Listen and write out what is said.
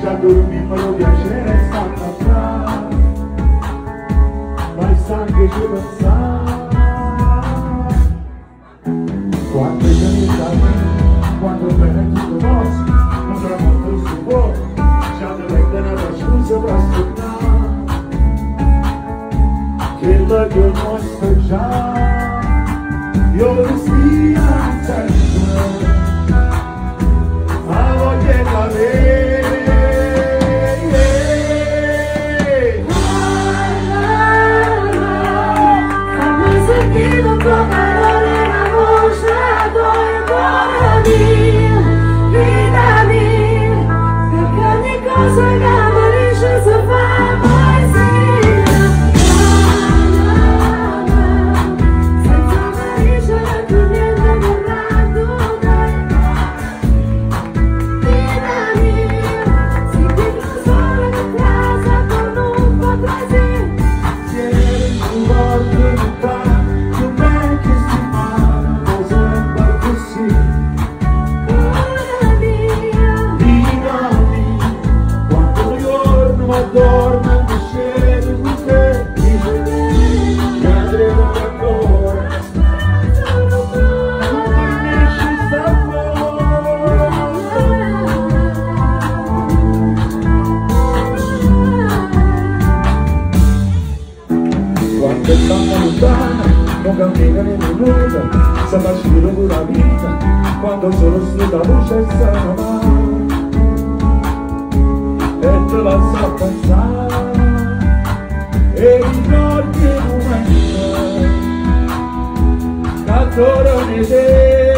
già dormivano piacere e stanno atrás ma il sangue ci pensava quando è venuta quando bene tutto nostro non tramonto il suo cuore già ne vengono da scusa per stornare che la che nostra già io Once again. lontana non cammina né mi muoio se faccio pure la vita quando sono sulla luce sarà e te la so pensare e ricordi un momento cantorone te